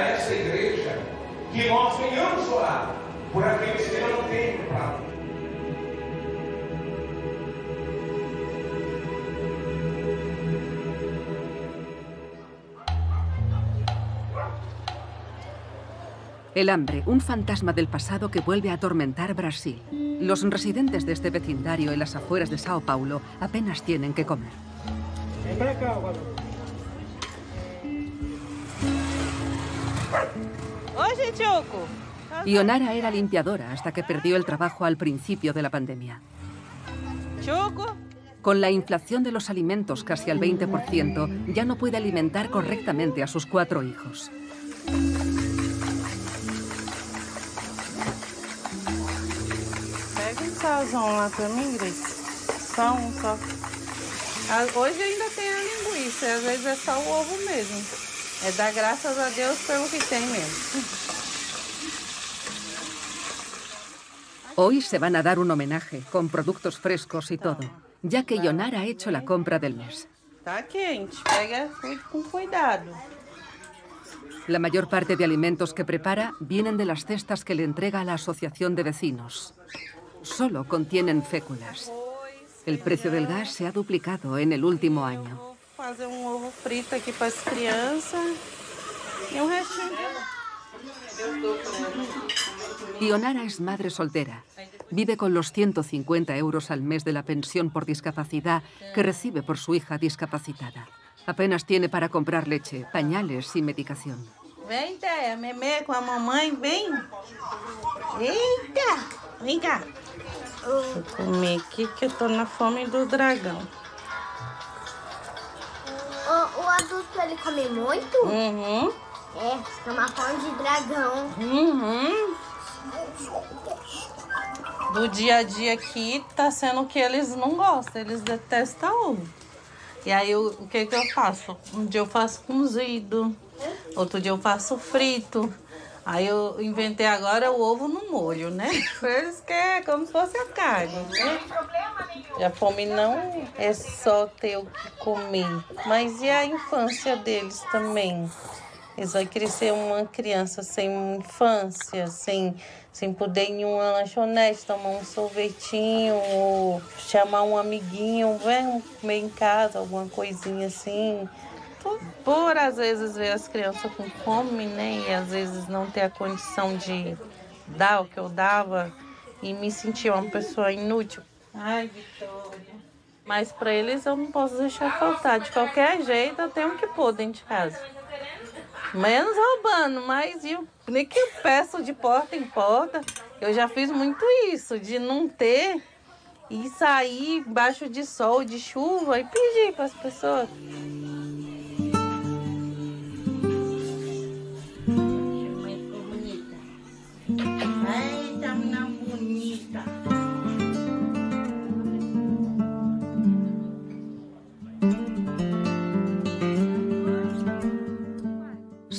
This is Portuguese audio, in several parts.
a essa igreja que nós venhamos orar por aqueles que não têm para El hambre, un fantasma del pasado que vuelve a atormentar Brasil. Los residentes de este vecindario en las afueras de Sao Paulo apenas tienen que comer. Oye, Choco. Ionara era limpiadora hasta que perdió el trabajo al principio de la pandemia. Choco. Con la inflación de los alimentos casi al 20%, ya no puede alimentar correctamente a sus cuatro hijos. Pega sazão lá pra mim, Grace. Só um, só. Ah, Hoje ainda tem a linguiça, e às vezes é só o ovo mesmo. É dar graças a Deus pelo que tem mesmo. Hoy se van a dar un homenaje con productos frescos y todo, ya que Ionara ha hecho la compra del mes. Tá quente, pega com cuidado. La mayor parte de alimentos que prepara vienen de las cestas que le entrega a la Asociación de Vecinos. Solo contienen féculas. El precio del gas se ha duplicado en el último año. Fazer um ovo frito aqui para as crianças. E um restinho. Ionara es madre soltera. Vive con los 150 euros al mes de la pensión por discapacidad que recibe por su hija discapacitada. Apenas tiene para comprar leche, pañales y medicación. Vem, Téia, memé com a mamãe, vem. Eita, vem cá. Vou comer aqui que eu tô na fome do dragão. Adulto ele come muito? Uhum, É, toma fome de dragão. uhum. Do dia a dia aqui tá sendo que eles não gostam, eles detestam ovo. E aí eu- o que que eu faço? Um dia eu faço cozido, outro dia eu faço frito. Aí eu inventei agora o ovo no molho, né? Eles querem como se fosse a carne, né? E a fome não é só ter o que comer, mas e a infância deles também? Eles vão crescer uma criança sem infância, sem, sem poder ir em uma lanchonete, tomar um sorvetinho, ou chamar um amiguinho, vem comer em casa, alguma coisinha assim. Por- Por às vezes ver as crianças com fome, né? E às vezes não ter a condição de dar o que eu dava e me sentir uma pessoa inútil. Ai, Vitória. Mas para eles eu não posso deixar faltar. De qualquer jeito eu tenho que pôr dentro de casa. Menos roubando, mas eu, nem que eu peço de porta em porta. Eu já fiz muito isso, de não ter e sair embaixo de sol, de chuva e pedir para as pessoas.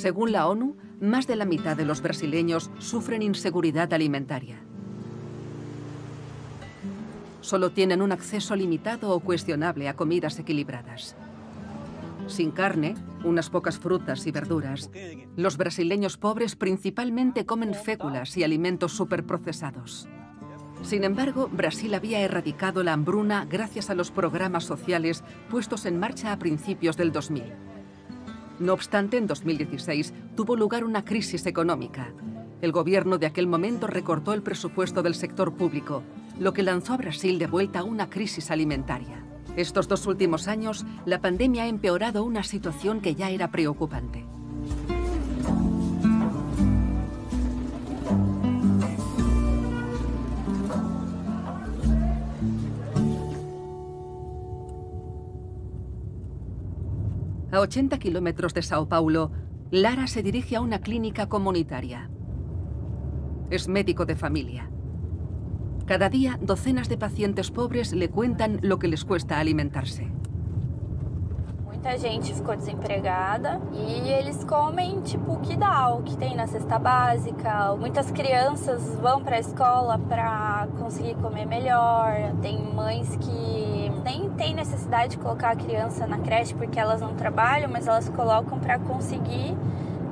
Según la ONU, más de la mitad de los brasileños sufren inseguridad alimentaria. Solo tienen un acceso limitado o cuestionable a comidas equilibradas. Sin carne, unas pocas frutas y verduras, los brasileños pobres principalmente comen féculas y alimentos superprocesados. Sin embargo, Brasil había erradicado la hambruna gracias a los programas sociales puestos en marcha a principios del 2000. No obstante, en 2016 tuvo lugar una crisis económica. El gobierno de aquel momento recortó el presupuesto del sector público, lo que lanzó a Brasil de vuelta a una crisis alimentaria. Estos dos últimos años, la pandemia ha empeorado una situación que ya era preocupante. A 80 kilómetros de Sao Paulo, Lara se dirige a una clínica comunitaria. Es médico de familia. Cada día, docenas de pacientes pobres le cuentan lo que les cuesta alimentarse. Muita gente ficou desempregada e eles comem tipo que que tem na cesta básica. Muitas crianças vão para a escola para conseguir comer melhor. Tem mães que têm necessidade de colocar a criança na creche porque elas não trabalham, mas elas colocam para conseguir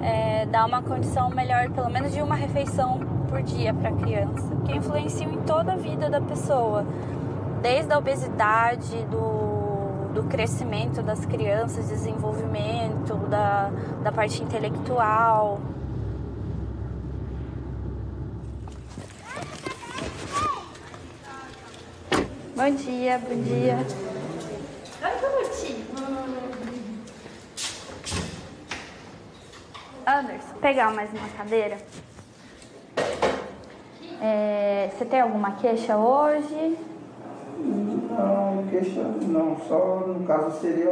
é, dar uma condição melhor, pelo menos de uma refeição por dia para a criança, que influenciam em toda a vida da pessoa, desde a obesidade, do do crescimento das crianças, desenvolvimento, da, da parte intelectual. Bom dia, bom dia. Anderson, pegar mais uma cadeira. É, você tem alguma queixa hoje? Não, queixa não, só no caso seria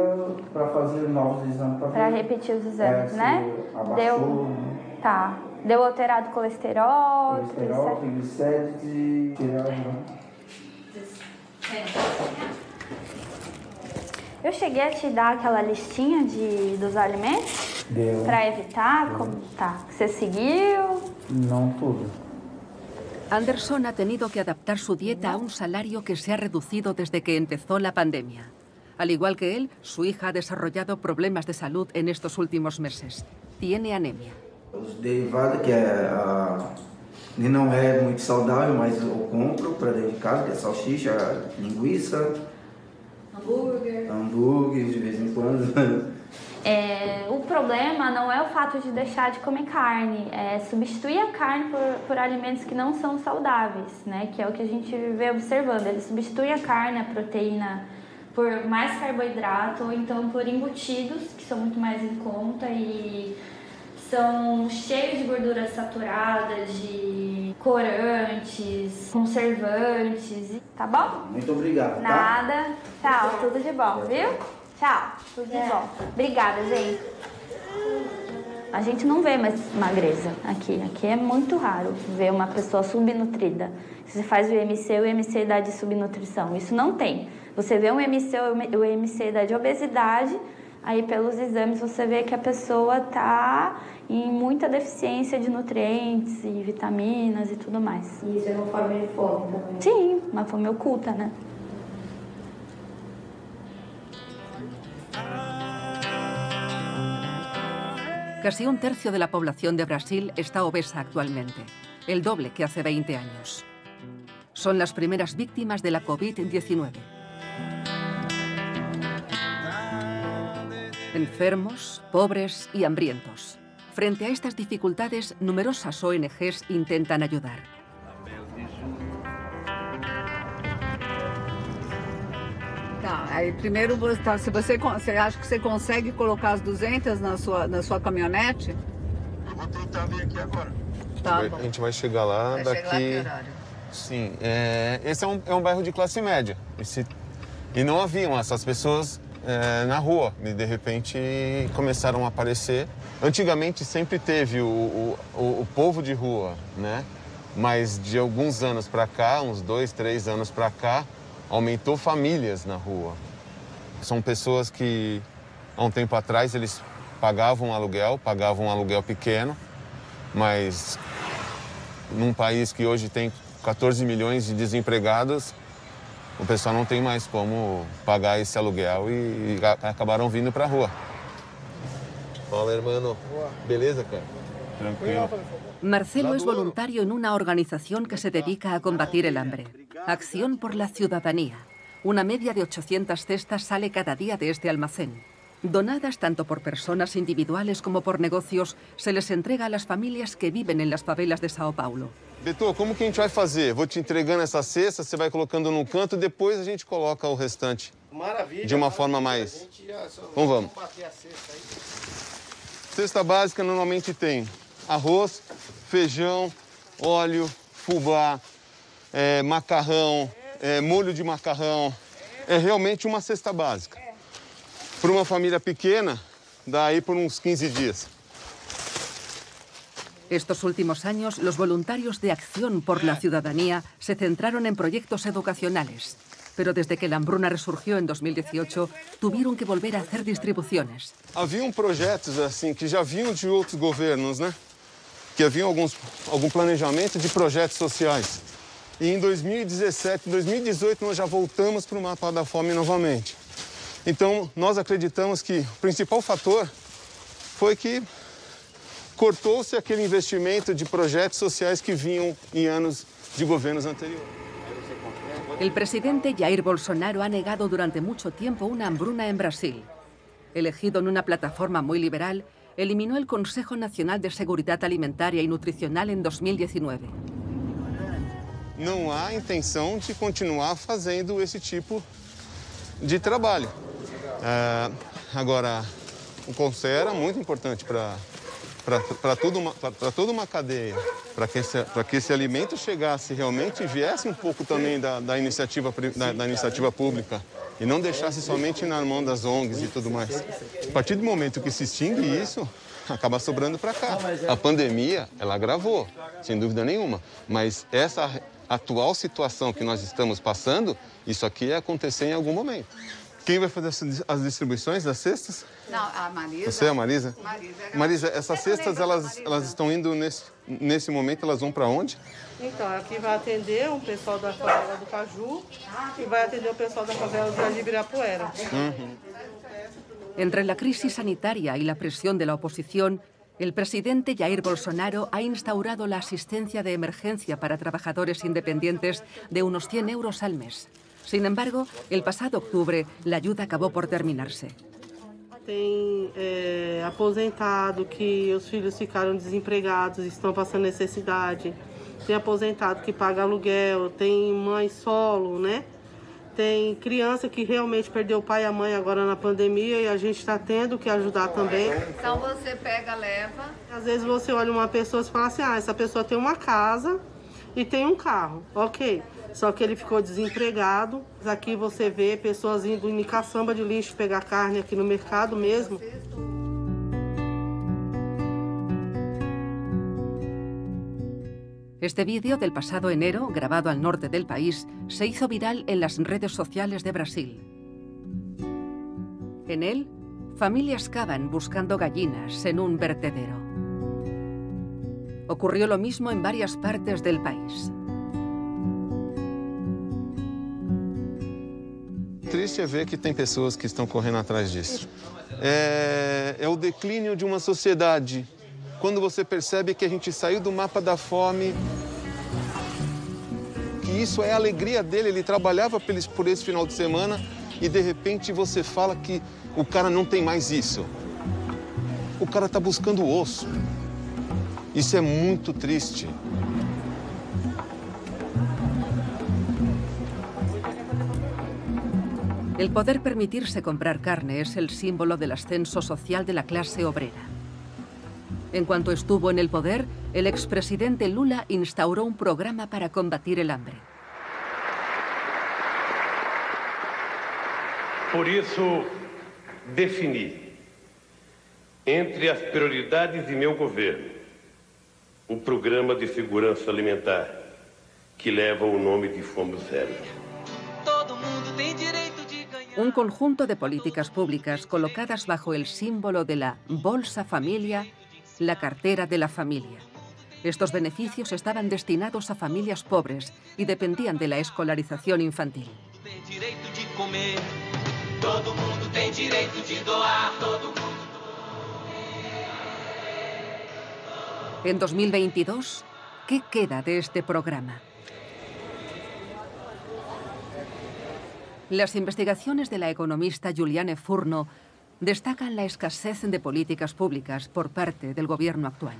para fazer novos exames. Para repetir os exames, é, né? Abaixou, Deu. Né? Tá. Deu alterado colesterol, colesterol, triglicérides e tireoide. Eu cheguei a te dar aquela listinha de, dos alimentos? Deu. Para evitar? Como, tá. Você seguiu? Não tudo. Anderson ha tenido que adaptar su dieta a un salario que se ha reducido desde que empezó la pandemia. Al igual que él, su hija ha desarrollado problemas de salud en estos últimos meses. Tiene anemia. Os derivados que é a não é muito saudável, mas eu compro para dentro de casa, que é salsicha, linguiça, hambúrguer, hambúrguer de vez em quando. É, o problema não é o fato de deixar de comer carne, é substituir a carne por, por alimentos que não são saudáveis, né? Que é o que a gente vê observando. Ele substitui a carne, a proteína, por mais carboidrato ou então por embutidos, que são muito mais em conta e são cheios de gorduras saturadas, de corantes, conservantes, tá bom? Muito obrigado. Nada. Tá? Tchau, tudo de bom, viu? Tchau, tudo de bom. Obrigada, gente. A gente não vê mais magreza aqui. Aqui é muito raro ver uma pessoa subnutrida. Você faz o IMC, o IMC dá de subnutrição. Isso não tem. Você vê um IMC, o IMC dá de obesidade, aí pelos exames você vê que a pessoa está em muita deficiência de nutrientes e vitaminas e tudo mais. E isso é uma forma de fome também? Sim, uma fome oculta, né? Casi un tercio de la población de Brasil está obesa actualmente, el doble que hace 20 años. Son las primeras víctimas de la COVID-19. Enfermos, pobres y hambrientos. Frente a estas dificultades, numerosas ONGs intentan ayudar. Aí primeiro, tá, se você, você acha que você consegue colocar as 200 na sua, na sua caminhonete? Eu vou tentar vir aqui agora. Tá a, gente vai, a gente vai chegar lá vai daqui... Chegar lá? Sim, é, esse é um, é um bairro de classe média. Esse, e não haviam essas pessoas é, na rua. E de repente começaram a aparecer. Antigamente sempre teve o, o, o, o povo de rua, né? Mas de alguns anos para cá, uns dois, três anos para cá, aumentou famílias na rua. São pessoas que, há um tempo atrás, eles pagavam aluguel, pagavam um aluguel pequeno, mas num país que hoje tem 14 milhões de desempregados, o pessoal não tem mais como pagar esse aluguel e, e acabaram vindo para a rua. Fala, hermano. Beleza, cara? Tranquilo. Marcelo es voluntario en una organización que se dedica a combatir el hambre. Acción por la Ciudadanía. Una media de 800 cestas sale cada día de este almacén. Donadas tanto por personas individuales como por negocios, se les entrega a las familias que viven en las favelas de Sao Paulo. Beto, como que a gente vai fazer? Vou te entregando essa cesta, você vai colocando num canto depois a gente coloca o restante. Maravilha. De uma forma mais... Então vamos. Cesta básica normalmente tem arroz, feijão, óleo, fubá, é, macarrão, é, molho de macarrão. É realmente uma cesta básica. Para uma família pequena, dá aí por uns 15 dias. Estos últimos años, los voluntarios de Acción por la Ciudadanía se centraron en proyectos educacionales, pero desde que la hambruna resurgió en 2018, tuvieron que volver a hacer distribuciones. Haviam projetos assim que já vinham de outros governos, né? Que haviam alguns algum planejamento de projetos sociais. E em 2017, 2018 nós já voltamos para o mapa da fome novamente. Então, nós acreditamos que o principal fator foi que cortou-se aquele investimento de projetos sociais que vinham em anos de governos anteriores. El presidente Jair Bolsonaro ha negado durante mucho tiempo una hambruna en Brasil. Elegido en una plataforma muy liberal, eliminó el Consejo Nacional de Seguridad Alimentaria y Nutricional en 2019. Não há intenção de continuar fazendo esse tipo de trabalho. É, agora, o Conselho é muito importante para para toda uma cadeia, para que, esse, que esse alimento chegasse realmente e viesse um pouco também da, da iniciativa, da, da, iniciativa pública e não deixasse somente na mão das ONGs e tudo mais. A partir do momento que se extingue isso, acaba sobrando para cá. A pandemia, ela agravou, sem dúvida nenhuma, mas essa atual situação que nós estamos passando, isso aqui ia acontecer em algum momento. Quem vai fazer as distribuições das cestas? Não, a Marisa. Você, a Marisa? Marisa, é Marisa essas cestas, elas, elas estão indo nesse, nesse momento, elas vão para onde? Então, aqui vai atender o pessoal da favela do Caju e vai atender o pessoal da favela do Ibirapuera. Uhum. Entre la crisis sanitaria y la presión de la oposición, el presidente Jair Bolsonaro ha instaurado la asistencia de emergencia para trabajadores independientes de unos 100 euros al mes. Sin embargo, el pasado octubre la ayuda acabó por terminarse. Tem é, aposentado que os filhos ficaram desempregados, estão passando necessidade. Tem aposentado que paga aluguel, tem mãe solo, né? Tem criança que realmente perdeu o pai e a mãe agora na pandemia e a gente está tendo que ajudar também. Então você pega, leva. Às vezes você olha uma pessoa e fala assim: ah, essa pessoa tem uma casa e tem um carro. Ok. Só que ele ficou desempregado. Aqui você vê pessoas indo em caçamba de lixo pegar carne aqui no mercado mesmo. Este vídeo del pasado enero, grabado al norte del país, se hizo viral en las redes sociales de Brasil. En él, familias cavan buscando gallinas en un vertedero. Ocurrió lo mismo en varias partes del país. Triste ver que tem pessoas que estão correndo atrás disso. É, é o declínio de uma sociedade. Quando você percebe que a gente saiu do mapa da fome, que isso é a alegria dele, ele trabalhava por esse final de semana e de repente você fala que o cara não tem mais isso. O cara está buscando osso. Isso é muito triste. El poder permitirse comprar carne es el símbolo del ascenso social de la clase obrera. En cuanto estuvo en el poder, el expresidente Lula instauró un programa para combatir el hambre. Por eso defini, entre las prioridades de mi gobierno, un programa de seguridad alimentar que lleva el nombre de Fome Zero. un conjunto de políticas públicas colocadas bajo el símbolo de la Bolsa Familia, la cartera de la familia. Estos beneficios estaban destinados a familias pobres y dependían de la escolarización infantil. En 2022, ¿qué queda de este programa? Las investigaciones de la economista Juliane Furno destacan la escassez de políticas públicas por parte del gobierno actual.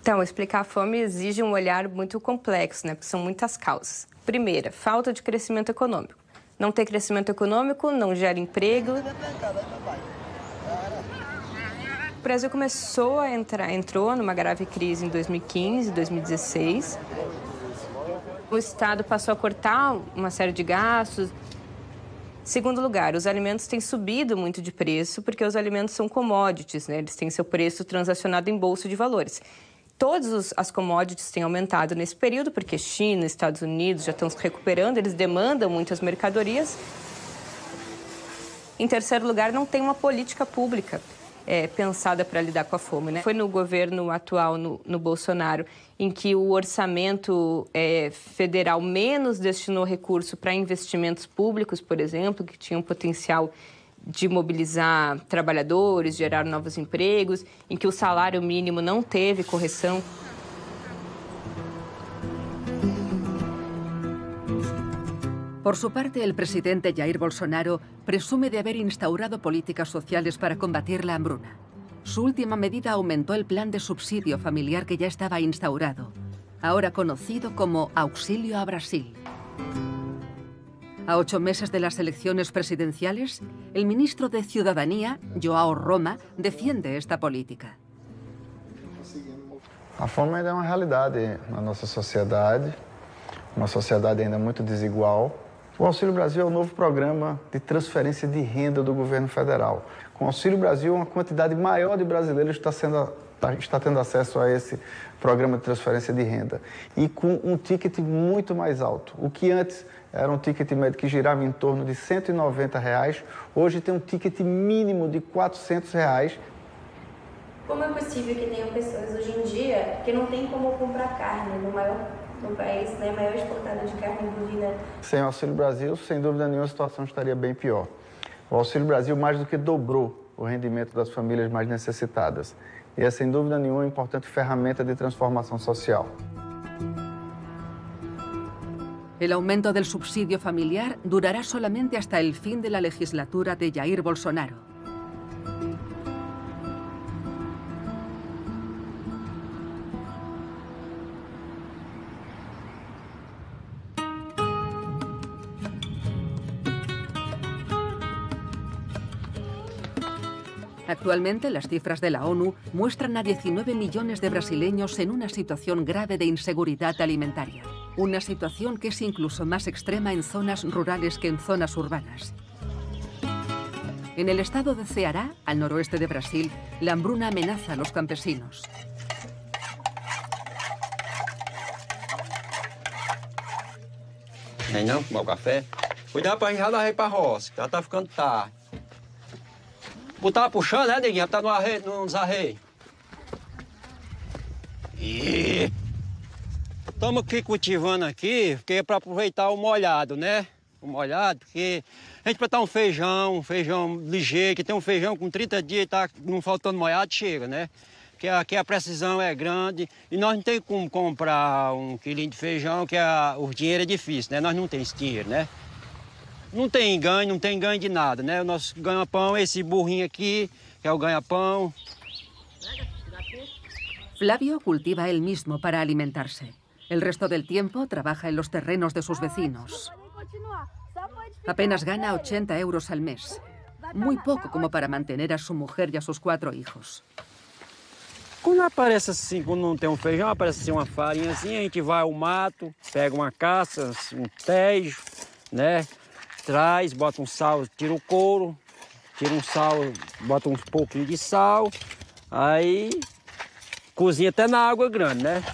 Então, explicar a fome exige um olhar muito complexo, né? Porque são muitas causas. Primeira, falta de crescimento econômico. Não ter crescimento econômico não gera emprego. O Brasil começou a entrar, entrou numa grave crise em 2015, 2016. O Estado passou a cortar uma série de gastos, Segundo lugar, os alimentos têm subido muito de preço porque os alimentos são commodities, né? eles têm seu preço transacionado em bolsa de valores. Todas as commodities têm aumentado nesse período, porque China, Estados Unidos já estão se recuperando, eles demandam muitas mercadorias. Em terceiro lugar, não tem uma política pública é, pensada para lidar com a fome. Né? Foi no governo atual, no, no Bolsonaro, em que o orçamento é, federal menos destinou recurso para investimentos públicos, por exemplo, que tinham potencial de mobilizar trabalhadores, gerar novos empregos, em que o salário mínimo não teve correção. Por su parte, el presidente Jair Bolsonaro presume de haber instaurado políticas sociales para combatir la hambruna. Su última medida aumentó el plan de subsidio familiar que ya estaba instaurado, ahora conocido como Auxilio a Brasil. A ocho meses de las elecciones presidenciales, el ministro de Ciudadanía, Joao Roma, defiende esta política. A fome é uma realidade na nossa sociedade, uma sociedade ainda muito desigual. O Auxílio Brasil é o novo programa de transferência de renda do governo federal. Com o Auxílio Brasil, uma quantidade maior de brasileiros está, sendo, está tendo acesso a esse programa de transferência de renda. E com um ticket muito mais alto. O que antes era um ticket médio que girava em torno de 190 reais, hoje tem um ticket mínimo de 400 reais. Como é possível que tenham pessoas hoje em dia que não têm como comprar carne no maior no país, né, maior exportador de carne bovina? Sem o Auxílio Brasil, sem dúvida nenhuma, a situação estaria bem pior. O Auxílio Brasil mais do que dobrou o rendimento das famílias mais necessitadas. E é, sem dúvida nenhuma, uma importante ferramenta de transformação social. El aumento del subsidio familiar durará solamente hasta el fin de la legislatura de Jair Bolsonaro. Actualmente, las cifras de la ONU muestran a 19 millones de brasileños en una situación grave de inseguridad alimentaria. Una situación que es incluso más extrema en zonas rurales que en zonas urbanas. En el estado de Ceará, al noroeste de Brasil, la hambruna amenaza a los campesinos. Café. Cuidado pra já dar pra roça, ela tá ficando tarde. Botar puxando, né, neguinha? Tá no arreio, nos arreios. E estamos aqui cultivando aqui, porque é para aproveitar o molhado, né? O molhado, porque a gente botar um feijão, um feijão ligeiro, que tem um feijão com 30 dias e tá não faltando molhado, chega, né? Porque aqui a precisão é grande e nós não tem como comprar um quilinho de feijão, que a, o dinheiro é difícil, né? Nós não temos dinheiro, né? Não tem ganho, não tem ganho de nada, né? O nosso ganha-pão é esse burrinho aqui, que é o ganha-pão. Flavio cultiva él mismo para alimentarse. El resto del tiempo trabaja en los terrenos de sus vecinos. Apenas gana 80 euros al mes. Muy poco como para mantener a su mujer y a sus cuatro hijos. Quando aparece assim, quando não tem um feijão, aparece assim uma farinhazinha, a gente vai ao mato, pega uma caça, um tejo, né? Traz, bota um sal, tira o couro, tira um sal, bota um pouquinho de sal, aí cozinha até na água grande, né?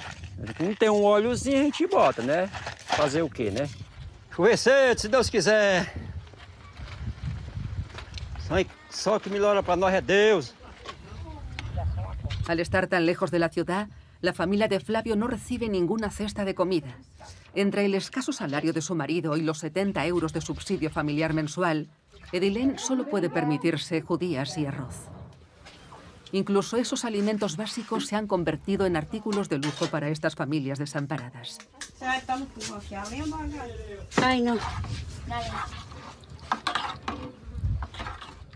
Não tem um óleozinho, a gente bota, né? Fazer o quê, né? Chover cedo, se Deus quiser. Só, só que melhora para nós é Deus. Al estar tan lejos de la ciudad, la familia de Flavio no recibe ninguna cesta de comida. Entre el escaso salario de su marido y los 70 euros de subsidio familiar mensual, Edilén solo puede permitirse judías y arroz. Incluso esos alimentos básicos se han convertido en artículos de lujo para estas familias desamparadas. Não.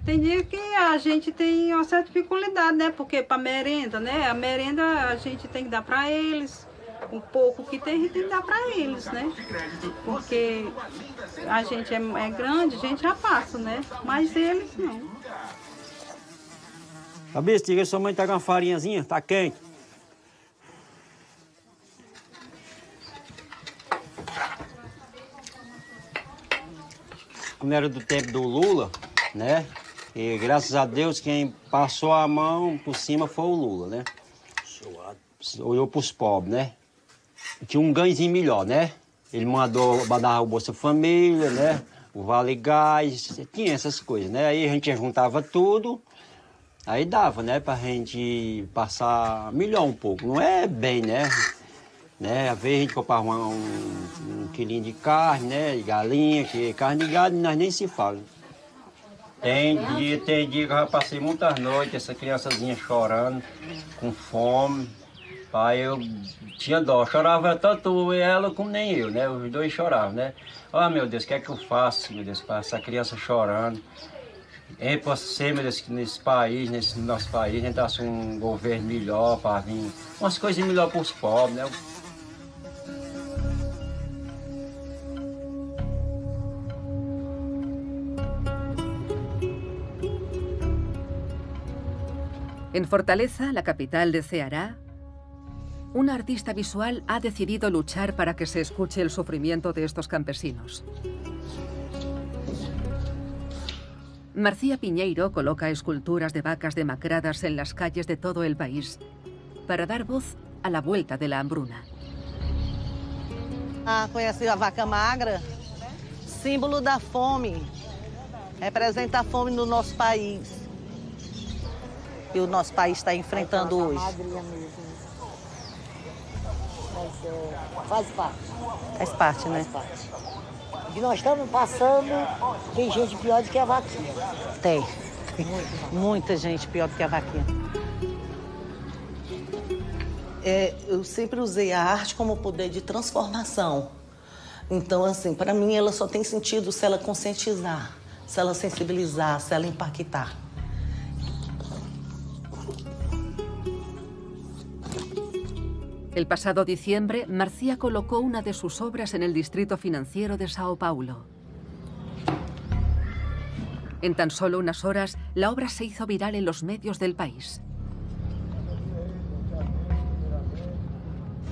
Tem dia que a gente tem uma certa dificuldade, né? Porque para merenda, né? A merenda a gente tem que dar para eles. O pouco que tem, a gente tem que dar para eles, né? Porque a gente é, é grande, a gente já passa, né? Mas eles não. A bestiga, sua mãe tá com uma farinhazinha, tá quente. Quando era do tempo do Lula, né? E graças a Deus quem passou a mão por cima foi o Lula, né? Olhou para os pobres, né? Tinha um ganhozinho melhor, né? Ele mandou, mandava o Bolsa Família, né? O Vale Gás, tinha essas coisas, né? Aí a gente juntava tudo, aí dava, né? Pra gente passar melhor um pouco. Não é bem, né? né? Às vezes a gente comprava um, um, um quilinho de carne, né? De galinha, que carne de gado nós nem se fala. Tem dia, tem dia que eu já passei muitas noites, essa criançazinha chorando, com fome. Pai, eu tinha dó, chorava tanto ela como nem eu, né? Os dois choravam, né? Ah, meu Deus, o que é que eu faço, meu Deus, para essa criança chorando? É possa ser, meu Deus, que nesse país, nesse nosso país, tasse um governo melhor para vir, umas coisas melhores para os pobres, né? En Fortaleza, la capital de Ceará, un artista visual ha decidido luchar para que se escuche el sufrimiento de estos campesinos. Marcía Piñeiro coloca esculturas de vacas demacradas en las calles de todo el país para dar voz a la vuelta de la hambruna. Ah, conheci a vaca magra, símbolo da fome, representa a fome no nosso país. que o nosso país está enfrentando hoje. Mas, é, faz parte. Faz parte, né? Faz parte. O que nós estamos passando, tem gente pior do que a vaquinha. Tem. Muita gente pior do que a vaquinha. É, eu sempre usei a arte como poder de transformação. Então, assim, para mim ela só tem sentido se ela conscientizar, se ela sensibilizar, se ela impactar. El pasado diciembre, Marcía colocó una de sus obras en el distrito financiero de Sao Paulo. En tan solo unas horas, la obra se hizo viral en los medios del país.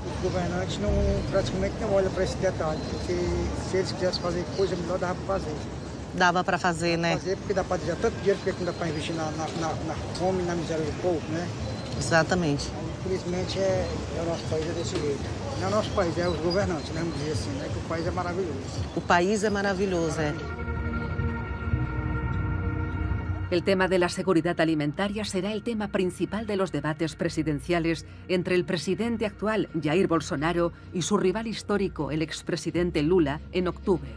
O governante não, praticamente não olha para esse detalhe, porque se eles quisessem fazer coisa melhor, dava para fazer. Dava para fazer, dava né? Porque dá para tirar tanto dinheiro, porque não dá para investir na, na, na, na fome, na miséria do povo, né? Exatamente. Infelizmente, é, é, o nosso país é desse jeito. Não é o nosso país, é os governantes, né? Vamos dizer assim, né? Que o país é maravilhoso. O país é maravilhoso, é. El tema de la seguridad alimentaria será el tema principal de los debates presidenciales entre el presidente actual, Jair Bolsonaro, y su rival histórico, el expresidente Lula, en octubre.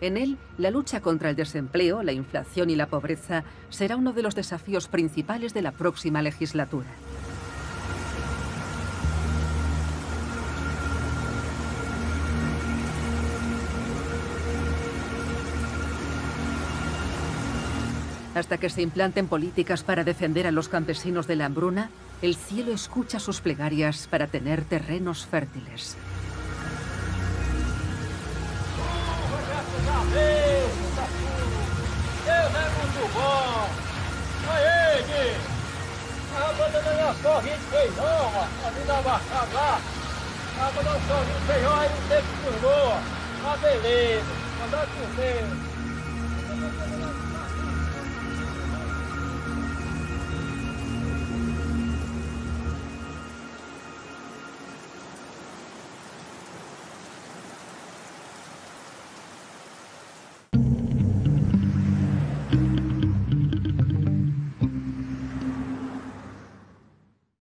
En él, la lucha contra el desempleo, la inflación y la pobreza será uno de los desafíos principales de la próxima legislatura. Hasta que se implanten políticas para defender a los campesinos de la hambruna, el cielo escucha sus plegarias para tener terrenos fértiles.